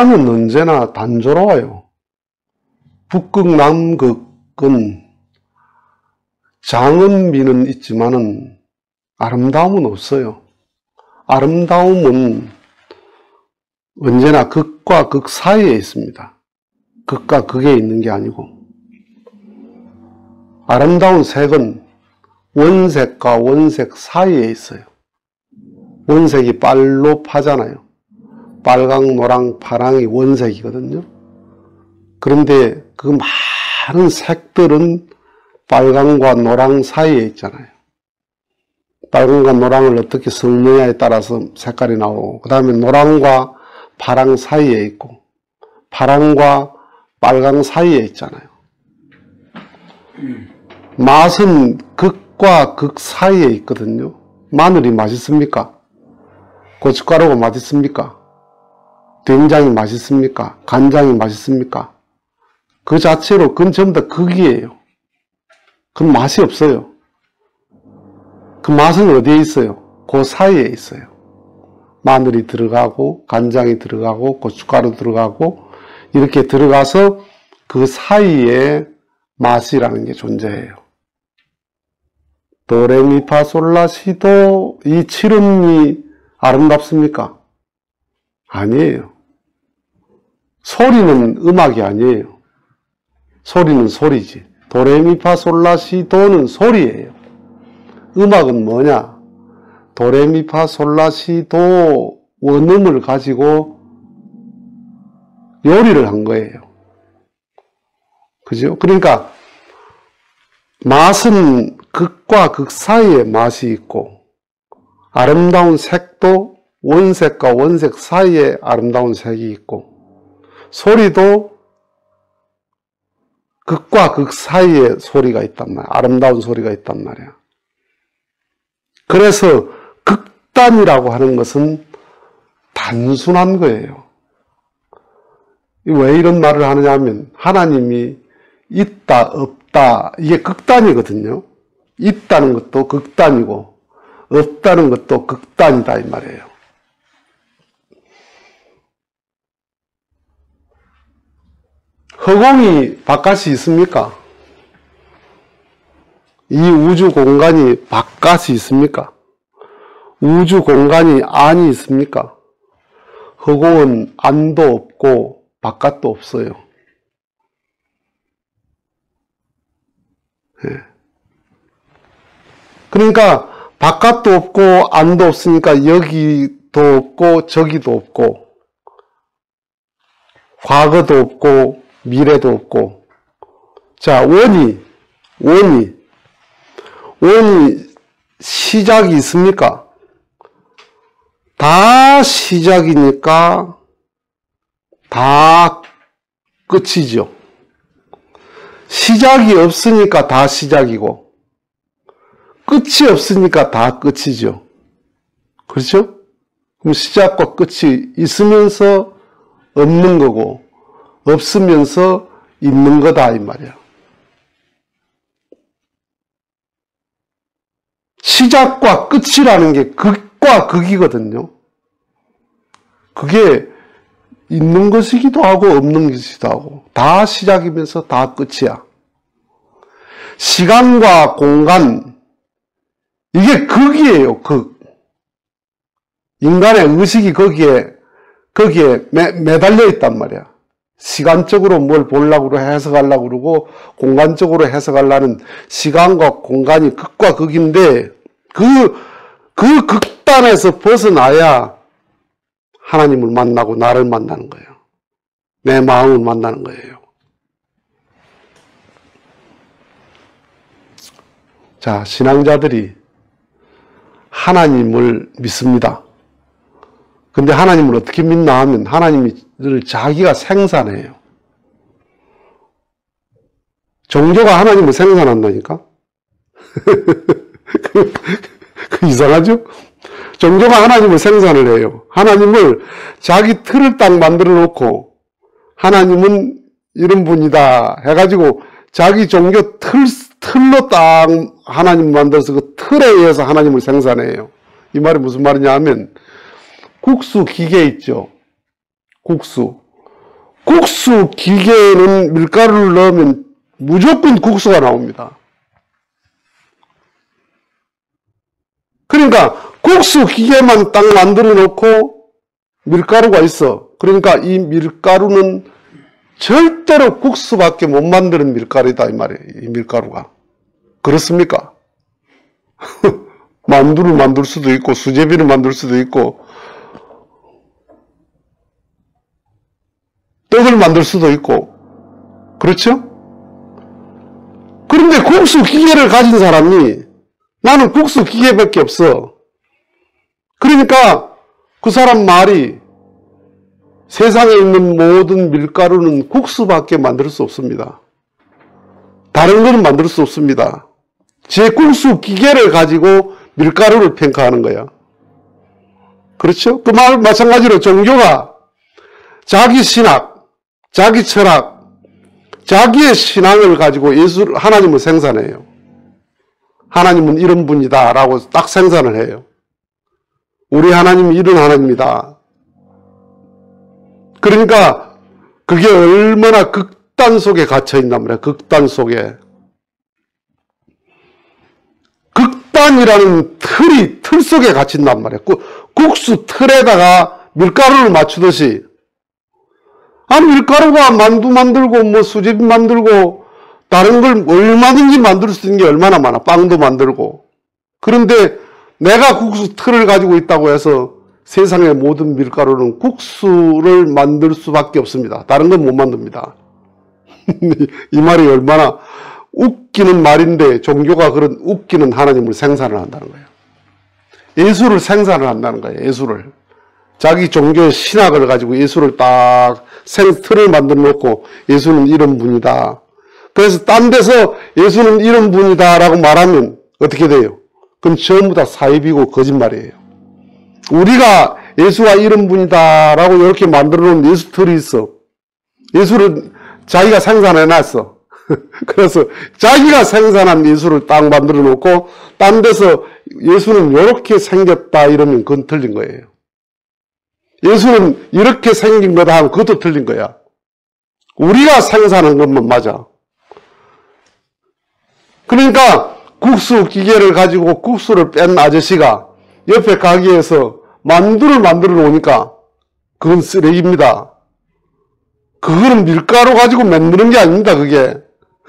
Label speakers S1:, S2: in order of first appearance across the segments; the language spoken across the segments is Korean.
S1: 사람은 언제나 단조로워요. 북극, 남극은 장은미는 있지만은 아름다움은 없어요. 아름다움은 언제나 극과 극 사이에 있습니다. 극과 극에 있는 게 아니고. 아름다운 색은 원색과 원색 사이에 있어요. 원색이 빨로 파잖아요. 빨강, 노랑, 파랑이 원색이거든요. 그런데 그 많은 색들은 빨강과 노랑 사이에 있잖아요. 빨강과 노랑을 어떻게 섞느냐에 따라서 색깔이 나오고, 그 다음에 노랑과 파랑 사이에 있고, 파랑과 빨강 사이에 있잖아요. 맛은 극과 극 사이에 있거든요. 마늘이 맛있습니까? 고춧가루가 맛있습니까? 된장이 맛있습니까? 간장이 맛있습니까? 그 자체로 그건 전부 다 극이에요. 그 맛이 없어요. 그 맛은 어디에 있어요? 그 사이에 있어요. 마늘이 들어가고 간장이 들어가고 고춧가루 들어가고 이렇게 들어가서 그 사이에 맛이라는 게 존재해요. 도레미파솔라시도 이 칠음이 아름답습니까? 아니에요. 소리는 음악이 아니에요. 소리는 소리지. 도레미파솔라시 도는 소리예요. 음악은 뭐냐? 도레미파솔라시 도 원음을 가지고 요리를 한 거예요. 그죠? 그러니까 맛은 극과 극 사이에 맛이 있고 아름다운 색도 원색과 원색 사이에 아름다운 색이 있고 소리도 극과 극 사이에 소리가 있단 말이야. 아름다운 소리가 있단 말이야. 그래서 극단이라고 하는 것은 단순한 거예요. 왜 이런 말을 하느냐 하면 하나님이 있다, 없다, 이게 극단이거든요. 있다는 것도 극단이고, 없다는 것도 극단이다, 이 말이에요. 허공이 바깥이 있습니까? 이 우주 공간이 바깥이 있습니까? 우주 공간이 안이 있습니까? 허공은 안도 없고 바깥도 없어요. 예. 그러니까 바깥도 없고 안도 없으니까 여기도 없고 저기도 없고 과거도 없고 미래도 없고 자 원이 원이 원이 시작이 있습니까? 다 시작이니까 다 끝이죠. 시작이 없으니까 다 시작이고, 끝이 없으니까 다 끝이죠. 그렇죠? 그럼 시작과 끝이 있으면서 없는 거고, 없으면서 있는 거다, 이 말이야. 시작과 끝이라는 게 극과 극이거든요. 그게 있는 것이기도 하고 없는 것이기도 하고 다 시작이면서 다 끝이야. 시간과 공간 이게 극이에요. 극. 인간의 의식이 거기에 거기에 매, 매달려 있단 말이야. 시간적으로 뭘 보려고 해석하려고 그러고 공간적으로 해석하려는 시간과 공간이 극과 극인데 그, 그 극단에서 벗어나야 하나님을 만나고 나를 만나는 거예요. 내 마음을 만나는 거예요. 자, 신앙자들이 하나님을 믿습니다. 근데 하나님을 어떻게 믿나 하면 하나님 을 자기가 생산해요. 종교가 하나님을 생산한다니까? 그, 그 이상하죠? 종교가 하나님을 생산을 해요. 하나님을 자기 틀을 딱 만들어 놓고 하나님은 이런 분이다 해가지고 자기 종교 틀, 틀로 딱 하나님 만들어서 그 틀에 의해서 하나님을 생산해요. 이 말이 무슨 말이냐 하면 국수 기계 있죠. 국수. 국수 기계에는 밀가루를 넣으면 무조건 국수가 나옵니다. 그러니까 국수 기계만 딱 만들어 놓고 밀가루가 있어. 그러니까 이 밀가루는 절대로 국수밖에 못 만드는 밀가루다 이 말이에요. 이 밀가루가. 그렇습니까? 만두를 만들 수도 있고 수제비를 만들 수도 있고 떡을 만들 수도 있고 그렇죠? 그런데 국수 기계를 가진 사람이 나는 국수 기계밖에 없어. 그러니까 그 사람 말이 세상에 있는 모든 밀가루는 국수밖에 만들 수 없습니다. 다른 거는 만들 수 없습니다. 제 국수 기계를 가지고 밀가루를 평가하는 거야. 그렇죠? 그 말 마찬가지로 종교가 자기 신학, 자기 철학, 자기의 신앙을 가지고 예수 하나님을 생산해요. 하나님은 이런 분이다 라고 딱 생산을 해요. 우리 하나님은 이런 하나님이다. 그러니까 그게 얼마나 극단 속에 갇혀 있단 말이야. 극단 속에. 극단이라는 틀이, 틀 속에 갇힌단 말이야. 국수 틀에다가 밀가루를 맞추듯이. 아, 밀가루가 만두 만들고, 뭐 수제비 만들고, 다른 걸 얼마든지 만들 수 있는 게 얼마나 많아. 빵도 만들고. 그런데 내가 국수 틀을 가지고 있다고 해서 세상의 모든 밀가루는 국수를 만들 수밖에 없습니다. 다른 건 못 만듭니다. 이 말이 얼마나 웃기는 말인데 종교가 그런 웃기는 하나님을 생산을 한다는 거예요. 예수를 생산을 한다는 거예요. 예수를. 자기 종교의 신학을 가지고 예수를 딱 생틀을 만들어 놓고 예수는 이런 분이다. 그래서 딴 데서 예수는 이런 분이다 라고 말하면 어떻게 돼요? 그럼 전부 다 사입이고 거짓말이에요. 우리가 예수가 이런 분이다 라고 이렇게 만들어 놓은 예수 틀이 있어. 예수를 자기가 생산해 놨어. 그래서 자기가 생산한 예수를 딱 만들어 놓고 딴 데서 예수는 이렇게 생겼다 이러면 그건 틀린 거예요. 예수는 이렇게 생긴 거다 하면 그것도 틀린 거야. 우리가 생산한 것만 맞아. 그러니까 국수 기계를 가지고 국수를 뺀 아저씨가 옆에 가게에서 만두를 만들어 놓으니까 그건 쓰레기입니다. 그거는 밀가루 가지고 만드는 게 아닙니다, 그게.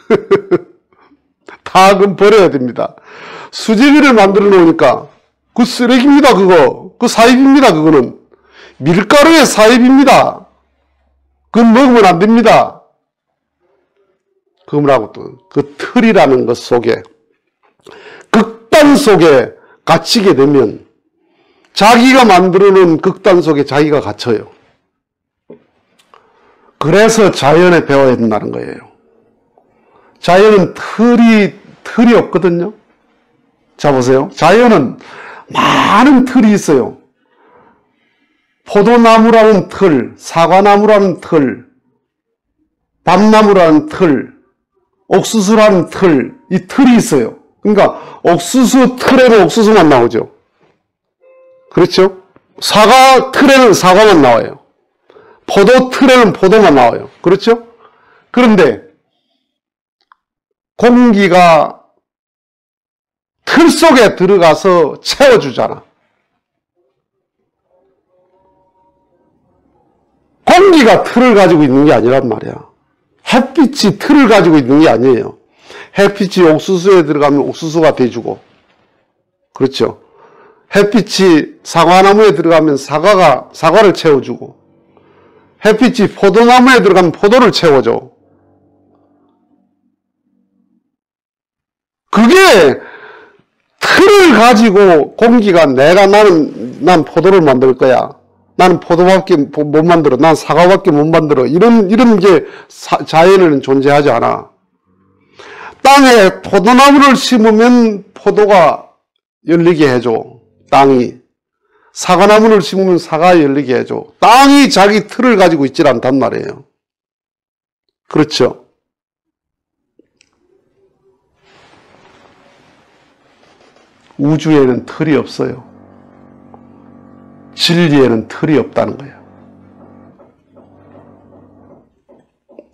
S1: 다 그건 버려야 됩니다. 수제비를 만들어 놓으니까 그 쓰레기입니다, 그거. 그 사입입니다, 그거는. 밀가루의 사입입니다. 그건 먹으면 안 됩니다. 그러고 또 그 틀이라는 것 속에 극단 속에 갇히게 되면 자기가 만들어 놓은 극단 속에 자기가 갇혀요. 그래서 자연에 배워야 된다는 거예요. 자연은 틀이, 틀이 없거든요. 자, 보세요. 자연은 많은 틀이 있어요. 포도나무라는 틀, 사과나무라는 틀, 밤나무라는 틀, 옥수수라는 틀, 이 틀이 있어요. 그러니까 옥수수 틀에는 옥수수만 나오죠. 그렇죠? 사과 틀에는 사과만 나와요. 포도 틀에는 포도만 나와요. 그렇죠? 그런데 공기가 틀 속에 들어가서 채워주잖아. 공기가 틀을 가지고 있는 게 아니란 말이야. 햇빛이 틀을 가지고 있는 게 아니에요. 햇빛이 옥수수에 들어가면 옥수수가 돼주고, 그렇죠. 햇빛이 사과나무에 들어가면 사과가, 사과를 채워주고, 햇빛이 포도나무에 들어가면 포도를 채워줘. 그게 틀을 가지고 공기가 내가 나는, 난 포도를 만들 거야. 나는 포도밖에 못 만들어. 난 사과밖에 못 만들어. 이런, 이런 게 자연에는 존재하지 않아. 땅에 포도나무를 심으면 포도가 열리게 해줘. 땅이. 사과나무를 심으면 사과 열리게 해줘. 땅이 자기 틀을 가지고 있질 않단 말이에요. 그렇죠. 우주에는 틀이 없어요. 진리에는 틀이 없다는 거예요.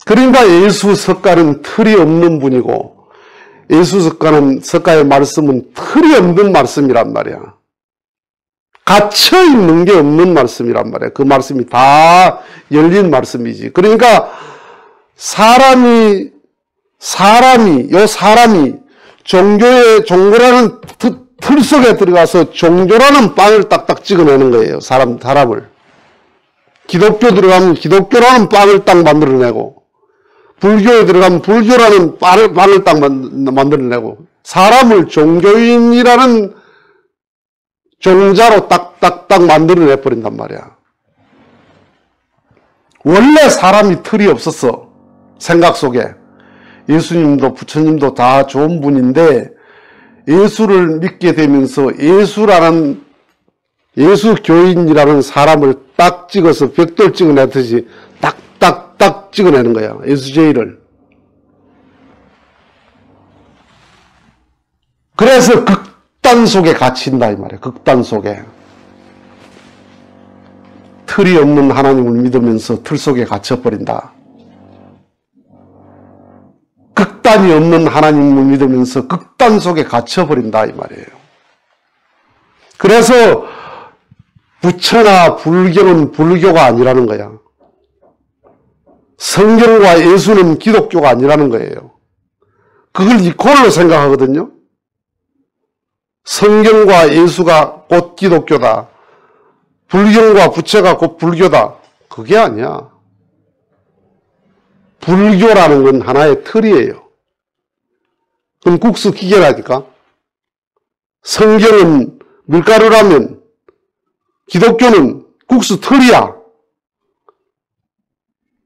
S1: 그러니까 예수 석가는 틀이 없는 분이고 예수 석가는 석가의 말씀은 틀이 없는 말씀이란 말이야. 갇혀 있는 게 없는 말씀이란 말이야. 그 말씀이 다 열린 말씀이지. 그러니까 사람이 사람이 요 사람이 종교의 종교라는 틀 속에 들어가서 종교라는 빵을 딱딱 찍어내는 거예요. 사람 사람을 기독교 들어가면 기독교라는 빵을 딱 만들어내고 불교에 들어가면 불교라는 빵을, 빵을 딱 만들어내고 사람을 종교인이라는 종자로 딱딱딱 만들어내 버린단 말이야. 원래 사람이 틀이 없었어. 생각 속에. 예수님도 부처님도 다 좋은 분인데 예수를 믿게 되면서 예수라는 예수 교인이라는 사람을 딱 찍어서 벽돌 찍어내듯이 딱딱딱 찍어내는 거야. 예수제의를. 그래서 극단 속에 갇힌다 이 말이야. 극단 속에. 틀이 없는 하나님을 믿으면서 틀 속에 갇혀버린다. 극단이 없는 하나님을 믿으면서 극단 속에 갇혀버린다 이 말이에요. 그래서 부처나 불교는 불교가 아니라는 거야. 성경과 예수는 기독교가 아니라는 거예요. 그걸 이퀄로 생각하거든요. 성경과 예수가 곧 기독교다. 불경과 부처가 곧 불교다. 그게 아니야. 불교라는 건 하나의 틀이에요. 그럼 국수 기계라니까. 성경은 밀가루라면 기독교는 국수 틀이야.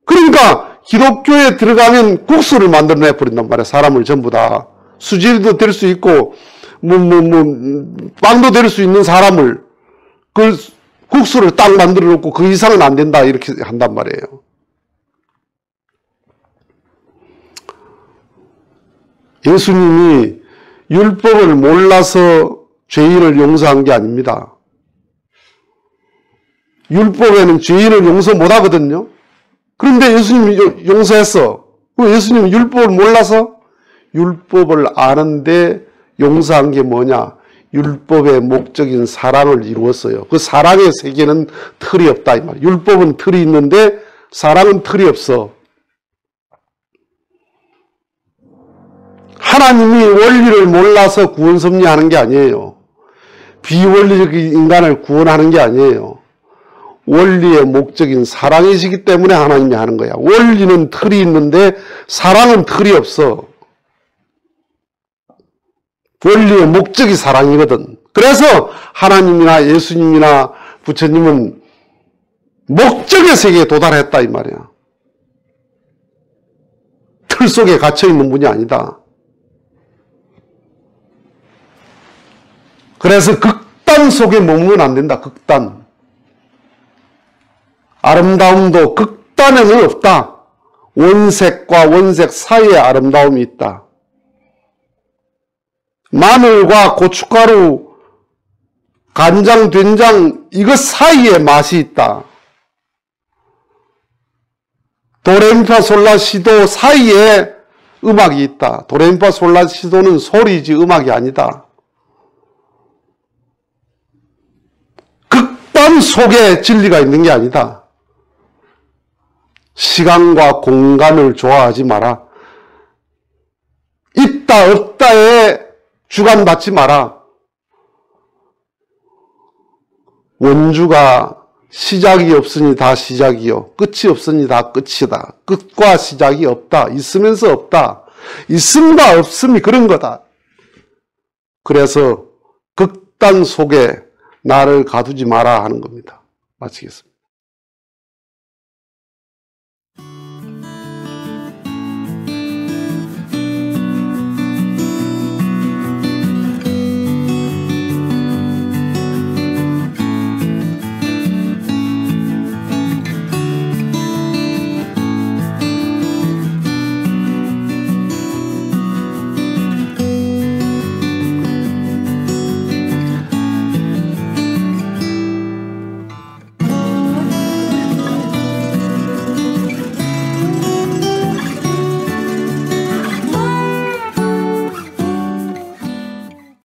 S1: 그러니까 기독교에 들어가면 국수를 만들어내 버린단 말이야. 사람을 전부 다. 수질도 될 수 있고 뭐 뭐 뭐 빵도 될 수 있는 사람을 그 국수를 딱 만들어 놓고 그 이상은 안 된다 이렇게 한단 말이에요. 예수님이 율법을 몰라서 죄인을 용서한 게 아닙니다. 율법에는 죄인을 용서 못 하거든요. 그런데 예수님이 용서했어. 예수님은 율법을 몰라서 율법을 아는데 용서한 게 뭐냐? 율법의 목적인 사랑을 이루었어요. 그 사랑의 세계는 틀이 없다. 율법은 틀이 있는데 사랑은 틀이 없어. 하나님이 원리를 몰라서 구원 섭리하는 게 아니에요. 비원리적인 인간을 구원하는 게 아니에요. 원리의 목적인 사랑이시기 때문에 하나님이 하는 거야. 원리는 틀이 있는데 사랑은 틀이 없어. 원리의 목적이 사랑이거든. 그래서 하나님이나 예수님이나 부처님은 목적의 세계에 도달했다 이 말이야. 틀 속에 갇혀 있는 분이 아니다. 그래서 극단 속에 머무면 안 된다. 극단. 아름다움도 극단에는 없다. 원색과 원색 사이에 아름다움이 있다. 마늘과 고춧가루, 간장, 된장 이것 사이에 맛이 있다. 도레미파 솔라시도 사이에 음악이 있다. 도레미파 솔라시도는 소리지 음악이 아니다. 극단 속에 진리가 있는 게 아니다. 시간과 공간을 좋아하지 마라. 있다 없다에 주관 받지 마라. 원주가 시작이 없으니 다 시작이요. 끝이 없으니 다 끝이다. 끝과 시작이 없다. 있으면서 없다. 있음과 없음이 그런 거다. 그래서 극단 속에 나를 가두지 마라 하는 겁니다. 마치겠습니다.